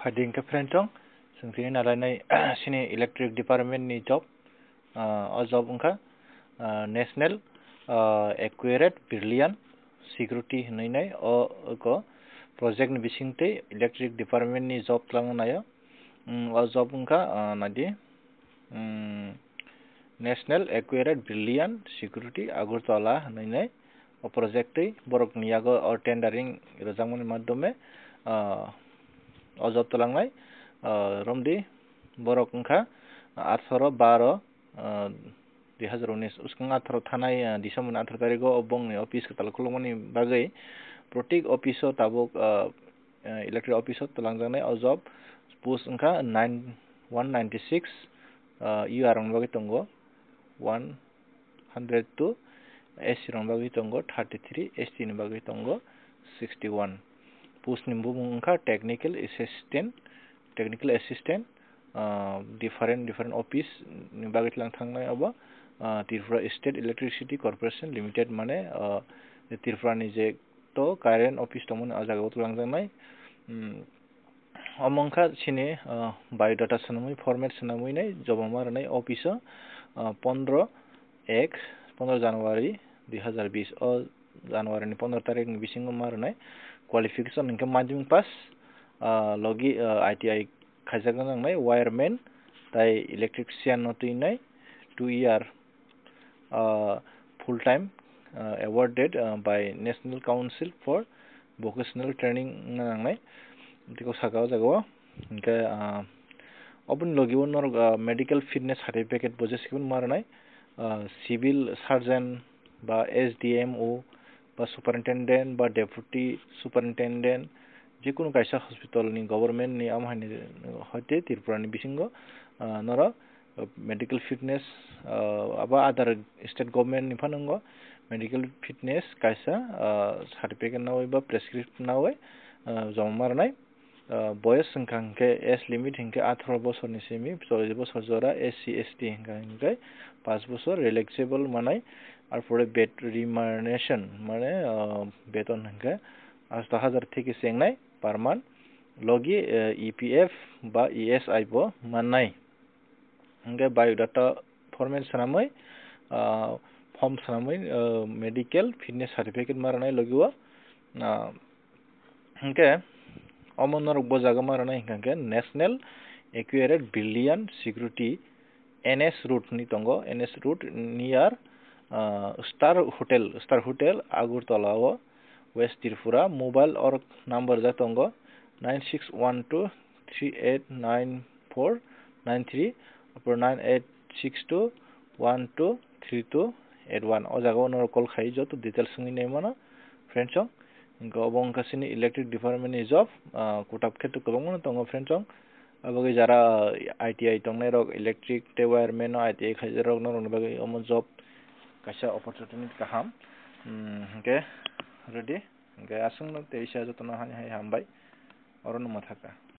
फाइदिंखा फ्रेंटों संफिन नालायनाय सिनि इलेक्ट्रिक डिपार्टमेन्ट नि जॉब अ जॉब उनखा नेशनल एक्वेरेट बिरलियन सिक्युरिटी हनैनाय अ ग प्रोजेक्ट नि बिसिंते इलेक्ट्रिक डिपार्टमेन्ट नि जॉब लांनाय अ जॉब उनखा नादि National Accurate Brilliant Security Agartala हनैनाय अ प्रोजेक्ट बरक नियागो अ टेंडरिंग रजामनि माध्यमे রমদি বরক ওংখা আঠারো বারো দুই হাজার উনিশ উস্কাং আঠারো থানায় ডিসেম্বর আঠারো তারিখ অবংনি অফিস তালকুলমানি বাগৈ প্রত্যেক অফিসও তাবক ইলেকট্রিক অফিসও তলাংজানাই অজব post ওংখা nine one ninety six U R দङ one hundred two S রং বাগৈ দङ thirty three S T post নিম্বুমুংখা technical assistant technical assistant different different office নিবাগিটলাং থাকনাই of Tripura state electricity corporation limited মানে ত্রিপুরা নিজে তো কারেন্ট অফিস তমন জায়গাও তুলান থাকনাই অমংখা চিনে biodata সানমুই format সানমুই নাই জবমা রানাই office পন্দ্র এক পনেরো জানুয়ারি দুই হাজার বিশ অ জানুয়ারি পনেরো তারিখ বিশিঙ্গমা রানাই madhyamik pass logi ITI khaijakna nangnai wireman tai electrician no tuinai two year full time awarded by national council for vocational training nangnai tiko saka jago hingke oboni logi unor medical fitness certificate bojesikun marnai civil surgeon বা S D M বা superintendent বা deputy superintendent যিকোনো কাইসা হস্পিটালনি গভর্নমেন্টনি আমহানি হইতে ত্রিপুরানি বিসিঙ্গ নর medical fitness আবা other state গভর্নমেন্টনি ফানঙ্গ মেডিকেল ফিটনেস কাইসা সার্টিফিকেট নাওই বা প্রেসক্রিপশন নাওই জমা মারনাই বয়স সংখ্যা হিংকে এজ লিমিট হিংকে আঠারো বছরনি সেমি চল্লিশ বছর জরা এস সি এস টি হিংকা হিংকে পাঁচ বছর রিলেক্সেবল মানাই আর পরে বেড রিমার্নেশন মানে বেতন হিংকে আষ্ট হাজার থেকে চেংনাই পার মান্থ লগি ইপিএফ বা ইএসআই বো মাননাই হিংকে বায়োডাটা ফর্মেট সানাमै ফর্ম সানাमै মেডিকেল ফিটনেস সার্টিফিকেট মারানাই লগিও হিংকে অমনর বজাগা মারানাই হিংকে অমনৰ উপজাগমাৰ নাই সিংহাকে national একুৱেৰেড billion security N S root নি টংগ N S route near star hotel star hotel Agartala হ'ব ৱেষ্ট ত্ৰিপুৰা মোবাইল অৰ নাম্বাৰ যায় টংগ nine six one two three nine four nine three আপোনাৰ nine eight six two one two three two eight one call খাই যোৱাটো details শুনি নাই মানে ফ্ৰেণ্ডছক गबंकासिनि इलेक्ट्रिक डिपार्टमेन्ट इज अफ कटाप खेतु कबंगन तंग फ्रेंड्स जों अबगे जारा आईटीआई तंग नेरो इलेक्ट्रिक टेवायरमेन आईटीआई खजर रग नरन बगे अम जॉब कासा अपॉर्चुनिटी काहाम ओके रेडी गे आसंग न तेसा जतन हाय हाय हम बाय अरन मथाका